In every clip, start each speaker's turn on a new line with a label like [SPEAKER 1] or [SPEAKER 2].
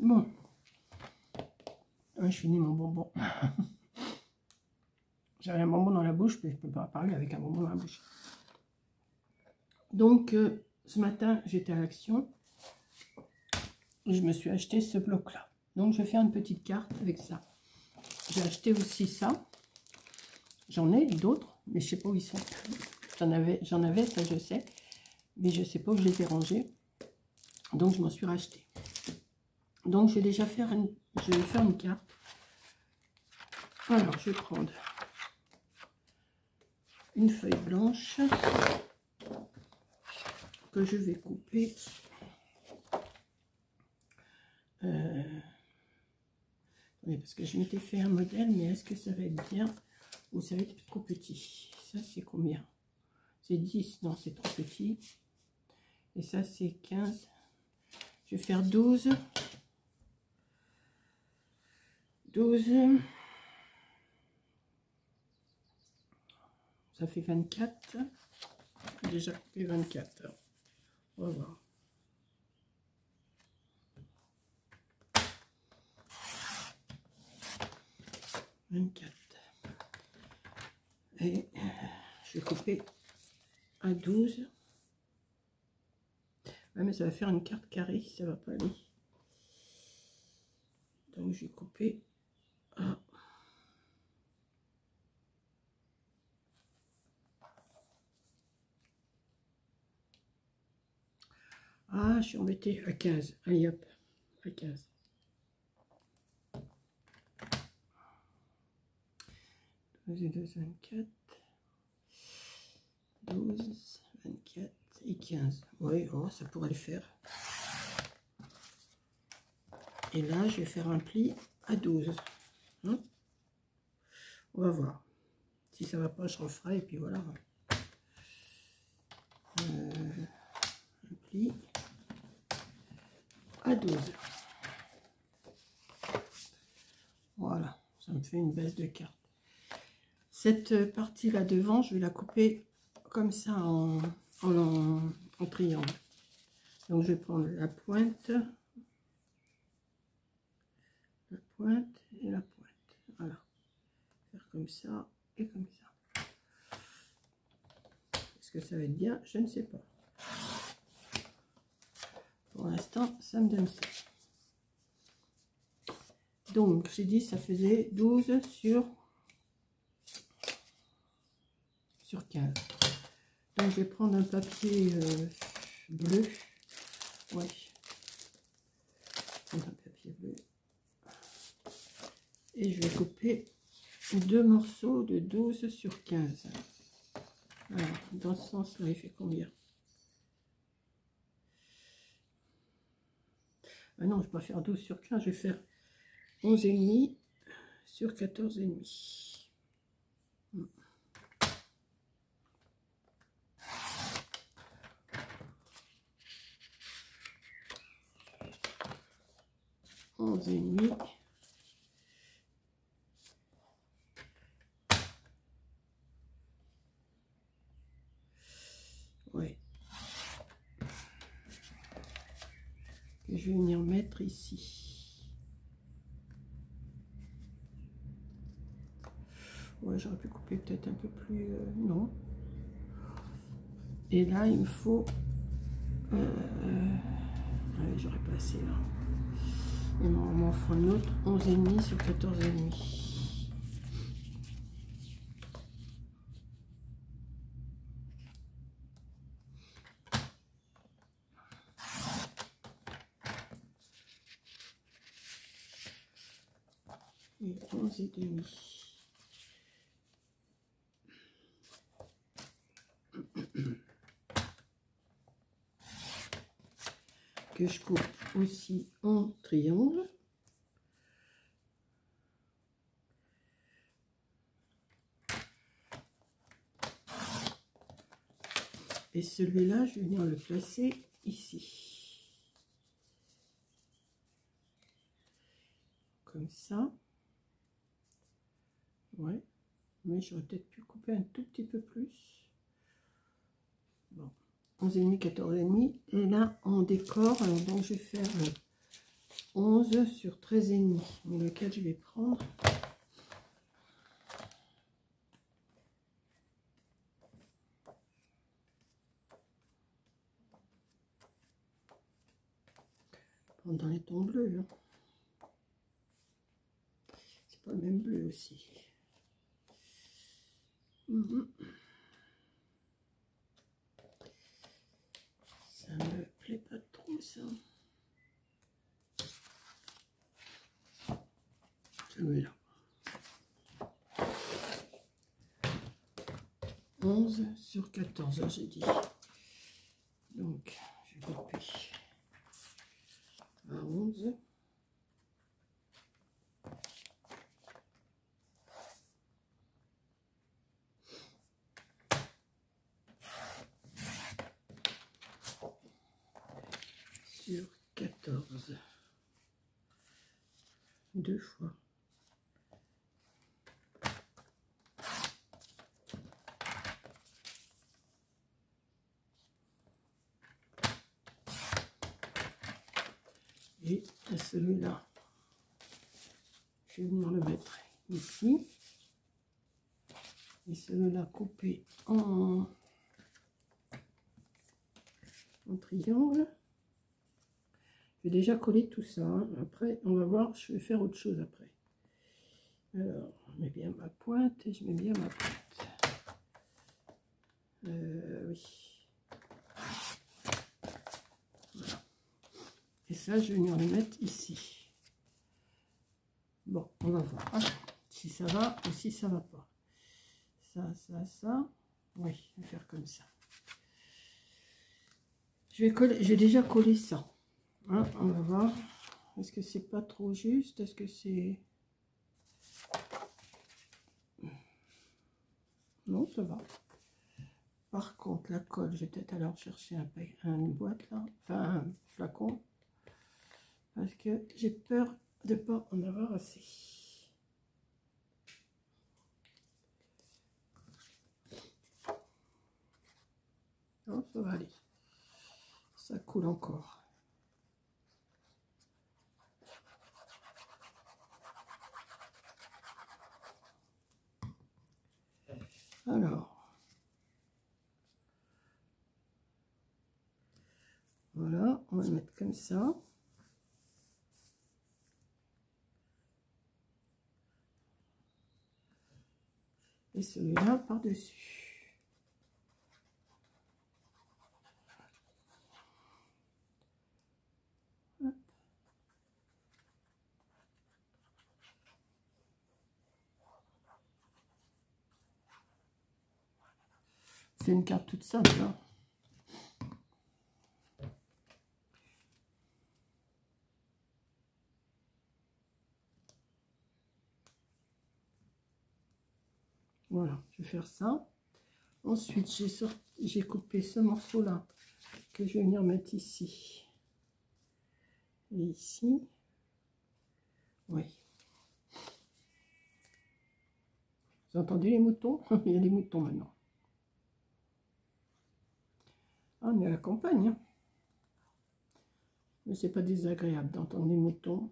[SPEAKER 1] Bon. je finis mon bonbon. J'avais un bonbon dans la bouche, mais je ne peux pas parler avec un bonbon dans la bouche. Donc, euh, ce matin, j'étais à l'action. Je me suis acheté ce bloc-là. Donc, je vais faire une petite carte avec ça. J'ai acheté aussi ça. J'en ai d'autres, mais je ne sais pas où ils sont. J'en avais, j'en avais, ça je sais. Mais je ne sais pas où je les ai rangés. Donc, je m'en suis racheté. Donc, je vais déjà faire une, je vais faire une carte. Alors, je vais prendre une feuille blanche que je vais couper. Euh, parce que je m'étais fait un modèle, mais est-ce que ça va être bien ou ça va être trop petit? Ça, c'est combien? C'est 10, non, c'est trop petit. Et ça, c'est 15. Je vais faire 12. 12. Ça fait 24. Déjà fait 24. On va voir. Vingt-quatre. Et euh, je vais couper à 12. Ouais, mais ça va faire une carte carrée, ça va pas aller. Donc je vais couper à Ah, je suis embêtée à 15. Allez hop, à 15. 12 et 2, 24. 12, 24 et 15. Oui, oh, ça pourrait le faire. Et là, je vais faire un pli à 12. Hein On va voir. Si ça va pas, je referai et puis voilà. Euh, un pli à 12. Voilà, ça me fait une baisse de carte. Cette partie là devant, je vais la couper comme ça en, en, triangle. Donc je vais prendre la pointe, la pointe et la pointe. Voilà. Faire comme ça et comme ça. Est-ce que ça va être bien? Je ne sais pas. Pour l'instant, ça me donne ça. Donc, j'ai dit ça faisait 12 sur, sur 15. Donc, je vais prendre un papier euh, bleu. Oui. un papier bleu. Et je vais couper deux morceaux de 12 sur 15. Alors, dans ce sens-là, il fait combien? Ah non, je vais pas faire 12 sur 15, je vais faire 11 et demi sur 14 et demi. Onze et demi. Je vais venir mettre ici. Ouais, j'aurais pu couper peut-être un peu plus... Euh, non. Et là, il me faut... Euh, j'aurais pas assez là. On m'en faut un autre 11,5 sur 14,5. Que je coupe aussi en triangle. Et celui-là, je vais le placer ici. Comme ça. Ouais. Mais j'aurais peut-être pu couper un tout petit peu plus. Bon. 11,5, 14,5. Et là, en décor, donc je vais faire 11 sur 13 et demi. Mais lequel je vais prendre? Dans les tons bleus. Hein. C'est pas le même bleu aussi. Mhm. Ça me plaît pas trop ça. Celui-là. 11 sur 14, j'ai dit. Donc, je copie à 11. Sur 14. Deux fois. et celui-là je vais venir le mettre ici et celui-là coupé en, en triangle je vais déjà coller tout ça après on va voir je vais faire autre chose après alors je mets bien ma pointe et je mets bien ma pointe euh, oui Et ça, je vais venir le mettre ici. Bon, on va voir si ça va ou si ça va pas. Ça, ça, ça. Oui, je vais faire comme ça. Je vais, coller, j'ai déjà collé ça. Hein, on va voir. Est-ce que c'est pas trop juste? Est-ce que c'est... Non, ça va. Par contre, la colle, je vais peut-être alors chercher un, une boîte là, enfin un flacon parce que j'ai peur de ne pas en avoir assez. Non, ça va aller. Ça coule encore. Alors, voilà, on va le mettre comme ça. et celui-là par-dessus. C'est une carte toute simple. Hein. Voilà, je vais faire ça. Ensuite, j'ai coupé ce morceau-là que je vais venir mettre ici. Et ici. Oui. Vous entendez les moutons? Il y a des moutons maintenant. On est à la campagne. Hein. Mais c'est pas désagréable d'entendre les moutons.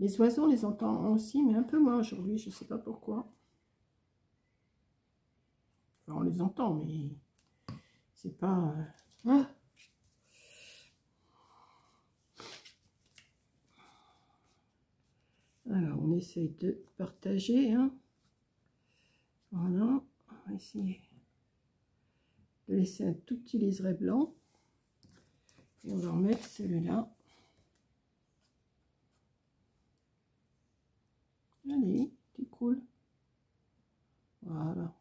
[SPEAKER 1] Les oiseaux, on les entend aussi, mais un peu moins aujourd'hui, je ne sais pas pourquoi on les entend, mais c'est pas... Euh, hein. Alors, on essaye de partager. Hein. Voilà, on va essayer laisser un tout petit liseré blanc. Et on va remettre celui-là. Allez, c'est cool. Voilà.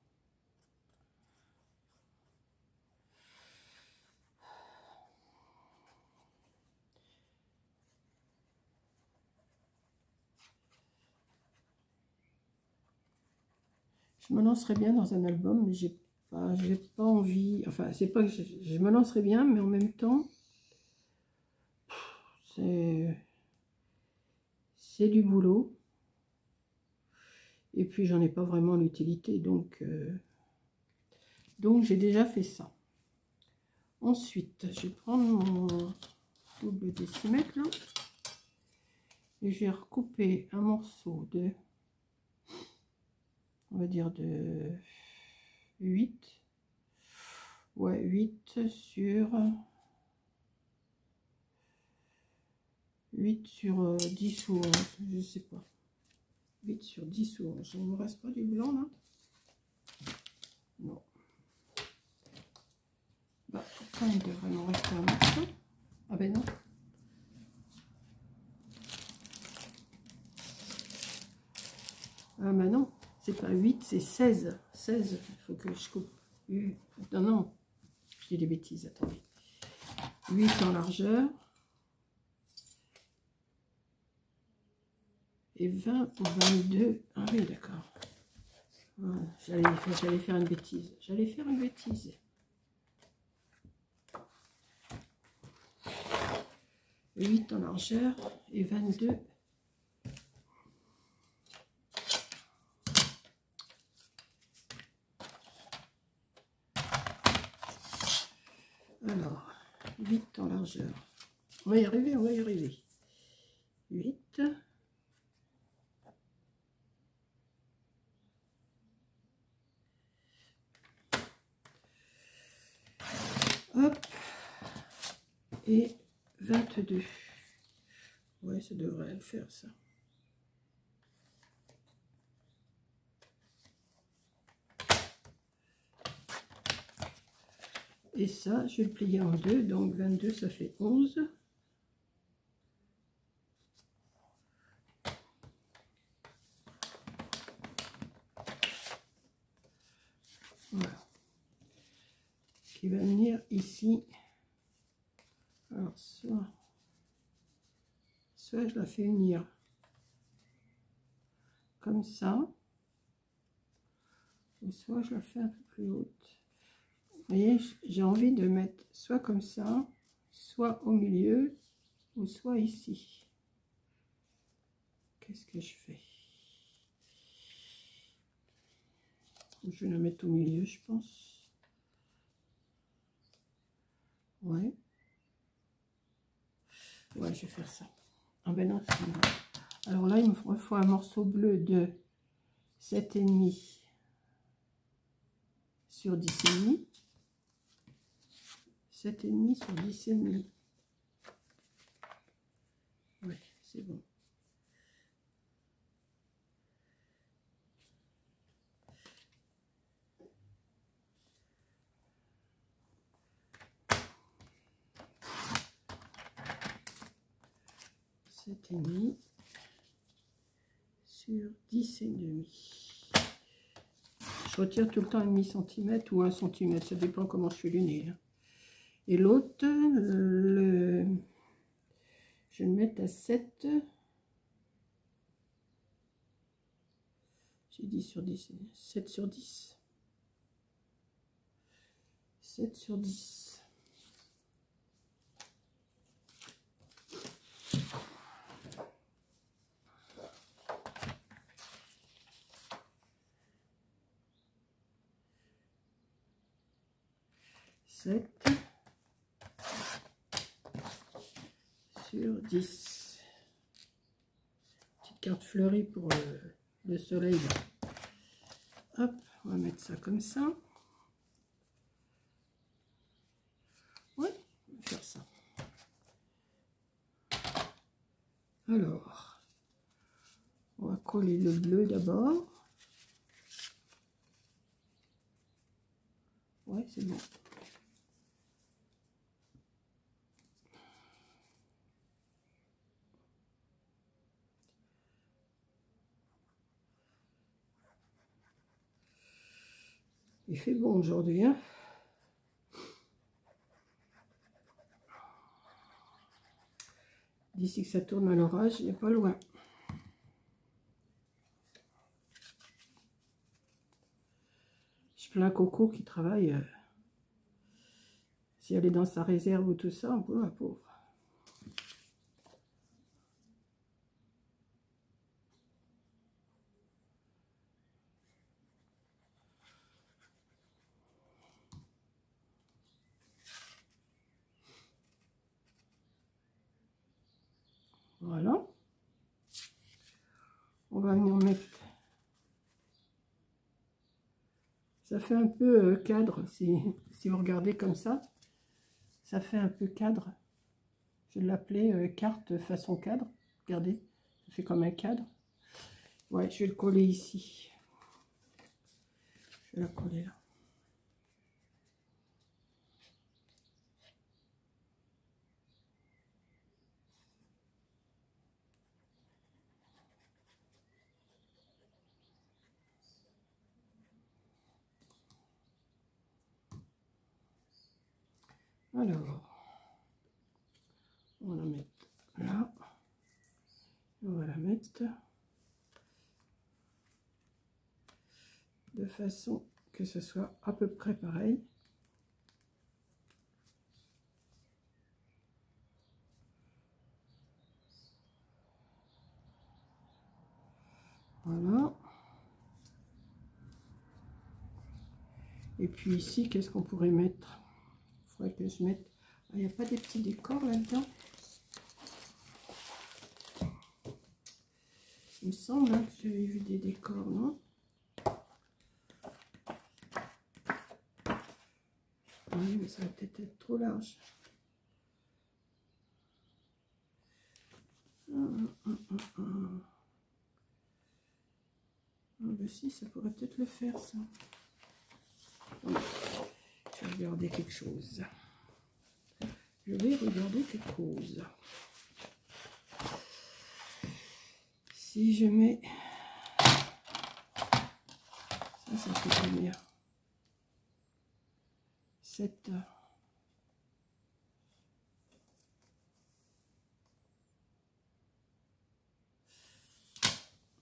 [SPEAKER 1] je me lancerais bien dans un album, mais j'ai pas, j'ai pas envie. Enfin, c'est pas que je, me lancerais bien, mais en même temps, c'est c'est du boulot. Et puis, j'en ai pas vraiment l'utilité, donc euh, donc j'ai déjà fait ça. Ensuite, je vais prendre mon double décimètre là. Et j'ai recoupé un morceau de, on va dire de 8. Ouais, 8 sur 8 sur 10 euh, ou 11, je sais pas. 8 sur 10 ou 11. Il ne me reste pas du blanc là Non. Bah, pourtant il devrait m'en rester un morceau? Ah ben non. Ah ben non, pas 8, c'est 16. 16, il faut que je coupe. Non, non, je des bêtises, attendez. 8 en largeur. Et 20 ou 22. Ah oui, d'accord. J'allais faire, faire une bêtise. J'allais faire une bêtise. 8 en largeur et 22 Alors, 8 en largeur. On va y arriver, on va y arriver. 8. Hop. Et 22. Ouais, ça devrait le faire ça. Et ça, je vais le plier en deux, donc 22, ça fait 11. Voilà. Qui va venir ici. Alors, soit, soit je la fais unir comme ça, ou soit je la fais un peu plus haute. Vous voyez, j'ai envie de mettre soit comme ça, soit au milieu, ou soit ici. Qu'est-ce que je fais? Je vais la mettre au milieu, je pense. Ouais. Ouais, je vais faire ça. Ah ben non, Alors là, il me faut un morceau bleu de 7,5 sur 10,5. 7,5 sur 10,5. Ouais, c'est bon. Sept et demi sur dix et demi. Je retire tout le temps un demi centimètre ou un centimètre, ça dépend comment je fais le hein. Et l'autre, le... je vais le mettre à 7. J'ai dit sur 10. 7 sur 10. 7 sur 10. Sept. 10. Petite carte fleurie pour le, soleil. Hop, on va mettre ça comme ça. Ouais, on va faire ça. Alors, on va coller le bleu d'abord. Ouais, c'est bon. Il fait bon aujourd'hui. Hein D'ici que ça tourne à l'orage, il n'est pas loin. Je plein Coco qui travaille. Euh, si elle est dans sa réserve ou tout ça, on peut la pauvre. Voilà. On va venir mettre... Ça fait un peu euh, cadre, si, vous regardez comme ça. Ça fait un peu cadre. Je l'appelais euh, carte façon cadre. Regardez, ça fait comme un cadre. Ouais, je vais le coller ici. Je vais la coller là. Alors, on va la mettre là. On va la mettre de façon que ce soit à peu près pareil. Voilà. Et puis ici, qu'est-ce qu'on pourrait mettre? Que je mette... Il n'y a pas des petits décors là-dedans Il me semble hein, que j'avais vu des décors, non Oui, mais ça va peut-être être trop large. Ah, ah, ah, ben si, ça pourrait peut-être le faire, ça. Regarder quelque chose. Je vais regarder quelque chose. Si je mets... Ça, ça fait combien? 7...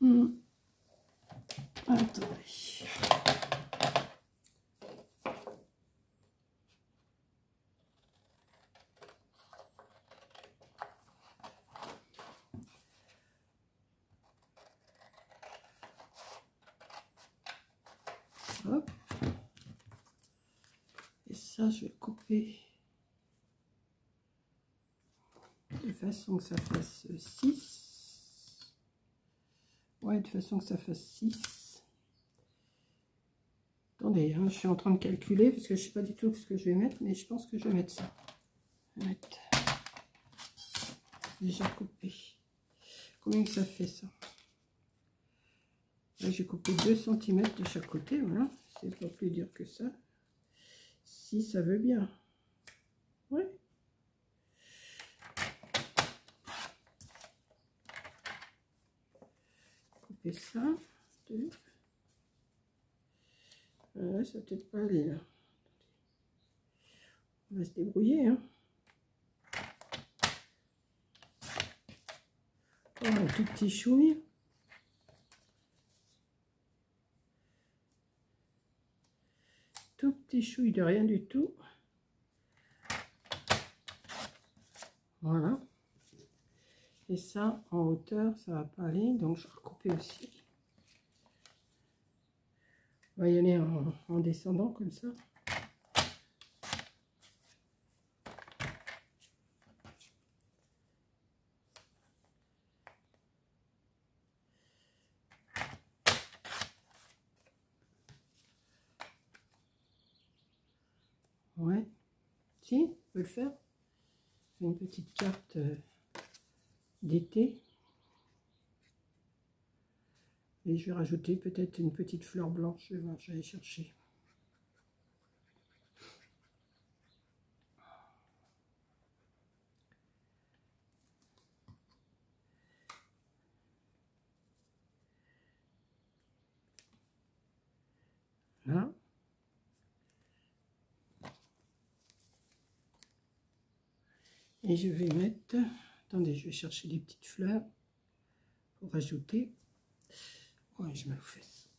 [SPEAKER 1] Hmm. Attendez. Et je vais couper de façon que ça fasse 6. Ouais, de façon que ça fasse 6. Attendez, hein, je suis en train de calculer parce que je sais pas du tout ce que je vais mettre, mais je pense que je vais mettre ça. Déjà coupé. Combien que ça fait ça? Là, j'ai coupé 2 cm de chaque côté, voilà. C'est pas plus dur que ça. Ça veut bien. Ouais. Couper ça. Deux. Voilà, ça peut-être pas aller là. On va se débrouiller, hein. Oh, un tout petit chouille. Petit chouille de rien du tout. Voilà. Et ça, en hauteur, ça va pas aller, donc je vais recouper aussi. On va y aller en descendant comme ça. Ouais. Si, je peux le faire. C'est une petite carte euh, d'été. Et je vais rajouter peut-être une petite fleur blanche. Je vais voir, je vais aller chercher. Là. Et je vais mettre, attendez, je vais chercher des petites fleurs pour rajouter. Ouais, je me fais ça.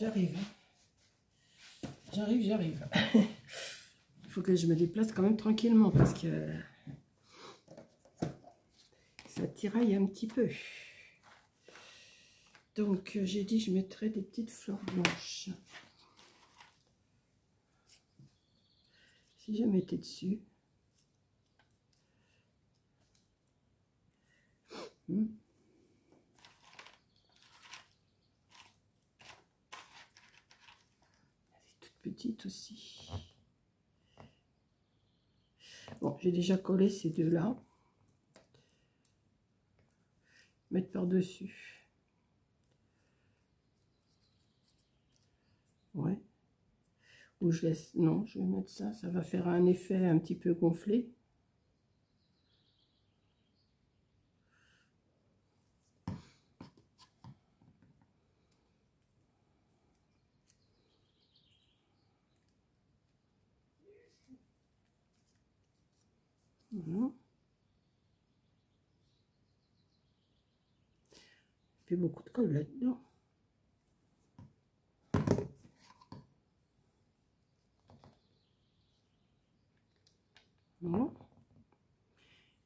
[SPEAKER 1] J'arrive. Hein. J'arrive, j'arrive. que je me déplace quand même tranquillement parce que ça tiraille un petit peu. Donc, euh, j'ai dit je mettrais des petites fleurs blanches. Si je mettais dessus. Hmm. toute petite aussi. Bon, j'ai déjà collé ces deux-là. Mettre par-dessus. Ouais. Ou je laisse... Non, je vais mettre ça. Ça va faire un effet un petit peu gonflé. Voilà. Puis beaucoup de colle là-dedans.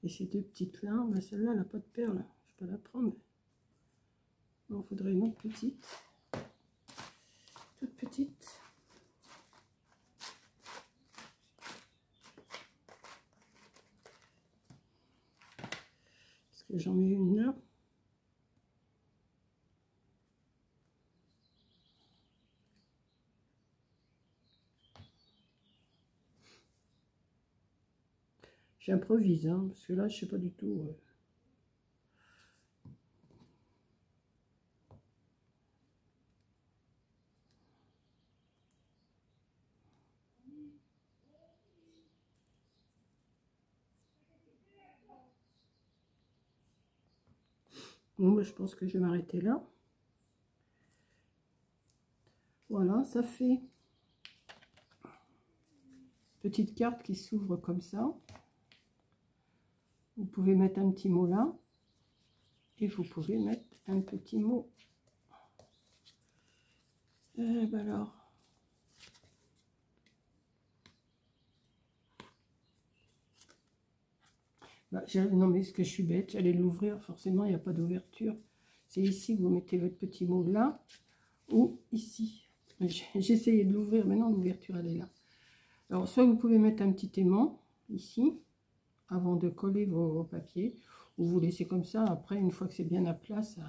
[SPEAKER 1] Et ces deux petites là, celle-là, elle n'a pas de perles. Je peux la prendre. Il faudrait une autre petite. Toute petite. j'en mets une là. J'improvise, hein, parce que là, je sais pas du tout. Euh. Bon, bah, je pense que je vais m'arrêter là. Voilà, ça fait petite carte qui s'ouvre comme ça. Vous pouvez mettre un petit mot là. Et vous pouvez mettre un petit mot. Eh ben alors. Bah, non, mais est-ce que je suis bête? J'allais l'ouvrir, forcément, il n'y a pas d'ouverture. C'est ici que vous mettez votre petit mot là, ou ici. Essayé de l'ouvrir, mais non, l'ouverture, elle est là. Alors, soit vous pouvez mettre un petit aimant, ici, avant de coller vos, papiers, ou vous laissez comme ça, après, une fois que c'est bien à plat, ça...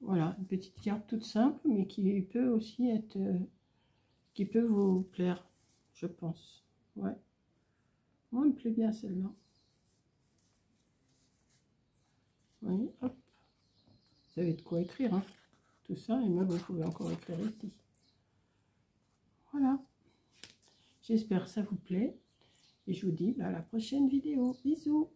[SPEAKER 1] Voilà, une petite carte toute simple, mais qui peut aussi être... Euh, qui peut vous plaire, je pense. Ouais. Moi, elle me plaît bien celle-là. Oui, hop. Vous avez de quoi écrire, hein. Tout ça, et même vous pouvez encore écrire ici. Voilà. J'espère que ça vous plaît. Et je vous dis à la prochaine vidéo. Bisous